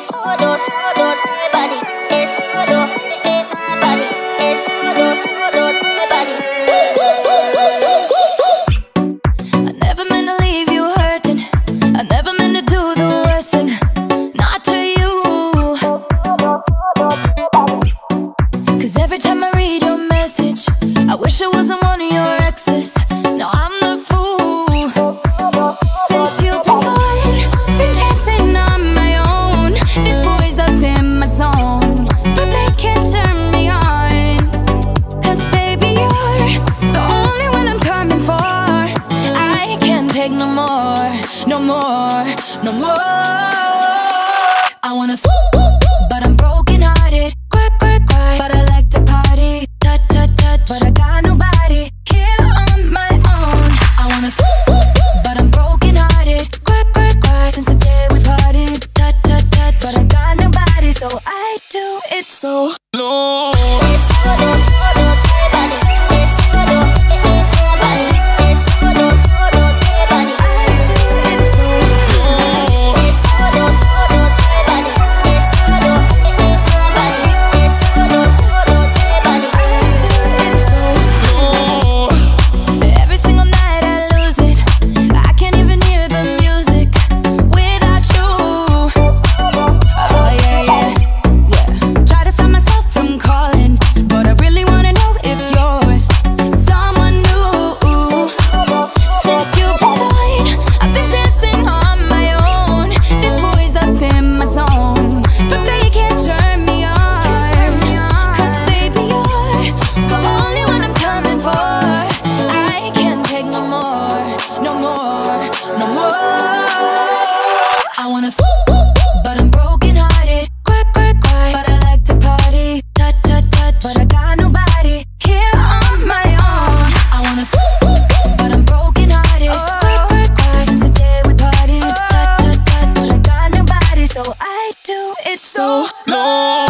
Solo, solo te vale. no more. I wanna fool, but I'm broken hearted. Cry, cry, cry. But I like to party. Touch, touch, touch. But I got nobody here on my own. I wanna fool, but I'm broken hearted. Cry, cry, cry. Since the day we parted. Touch, touch, touch. But I got nobody, so I do it so. No. it's so long.